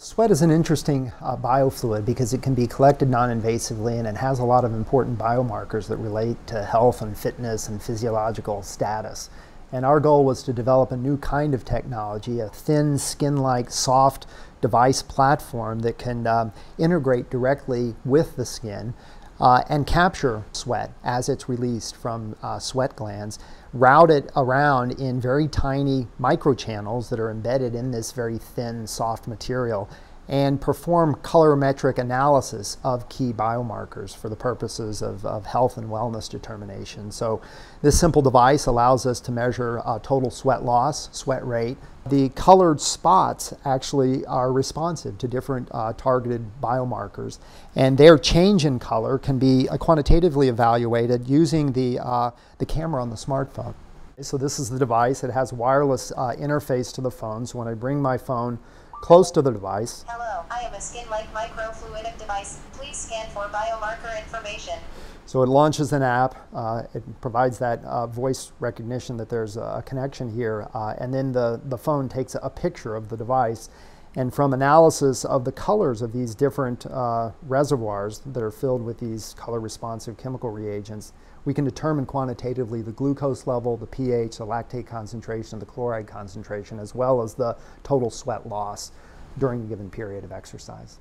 Sweat is an interesting uh, biofluid because it can be collected non-invasively and it has a lot of important biomarkers that relate to health and fitness and physiological status. And our goal was to develop a new kind of technology, a thin, skin-like, soft device platform that can um, integrate directly with the skin uh, and capture sweat as it's released from uh, sweat glands, route it around in very tiny microchannels that are embedded in this very thin, soft material, and perform colorimetric analysis of key biomarkers for the purposes of, of health and wellness determination. So this simple device allows us to measure uh, total sweat loss, sweat rate. The colored spots actually are responsive to different uh, targeted biomarkers, and their change in color can be uh, quantitatively evaluated using the, uh, the camera on the smartphone. So this is the device. It has wireless uh, interface to the phone. So when I bring my phone close to the device. Hello, I am a skin-like microfluidic device. Please scan for biomarker information. So it launches an app. Uh, it provides that uh, voice recognition that there's a connection here, uh, and then the, the phone takes a picture of the device. And from analysis of the colors of these different uh, reservoirs that are filled with these color responsive chemical reagents, we can determine quantitatively the glucose level, the pH, the lactate concentration, the chloride concentration, as well as the total sweat loss during a given period of exercise.